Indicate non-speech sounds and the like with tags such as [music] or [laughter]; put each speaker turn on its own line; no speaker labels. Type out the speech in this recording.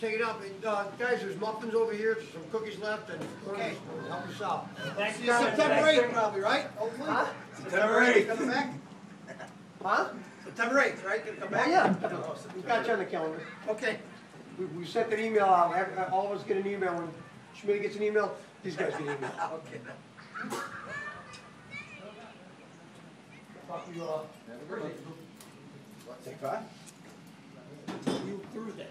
take it up, and, uh, guys, there's muffins over here, there's some cookies left, and
Okay.
help us out.
Thanks,
See you September eighth probably, right? Hopefully?
Huh?
September eighth, coming back?
Huh?
September eighth, right, gonna come
Oh,
back?
yeah, we got you on the calendar.
Okay,
We, we sent an email out, Ev- uh, all of us get an email, when Schmidt gets an email, these guys get an email. [laughs]
okay. Talk to you, uh,
Take five?
you through that.